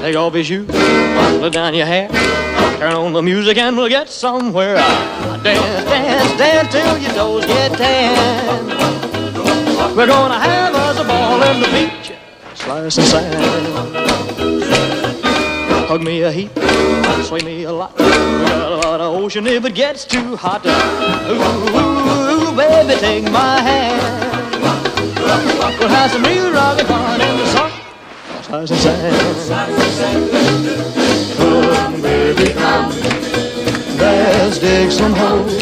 Take off your shoes, let down your hair. Turn on the music and we'll get somewhere. Dance, dance, dance till your toes get tan. We're gonna have us a ball in the beach, slicin' sand. Hug me a heap, sway me a lot. We got a lot of ocean if it gets too hot. Ooh, ooh, baby, take my. Have some real rockin' fun in the sun. And. Come, baby, come. Let's dig some holes.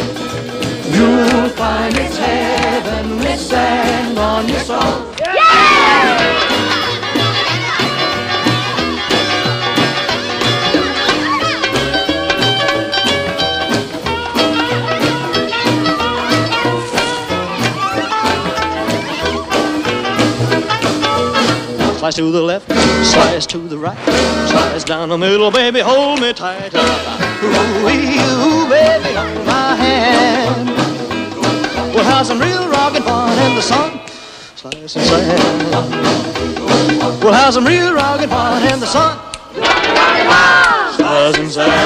You'll find it's Slice to the left, slice to the right, slice down the middle, baby, hold me tight. Ooh, ooh, baby, hold my hand. We'll have some real rockin' fun in the sun. Slicin' sand. We'll have some real rockin' fun in the sun. Slicin' sand.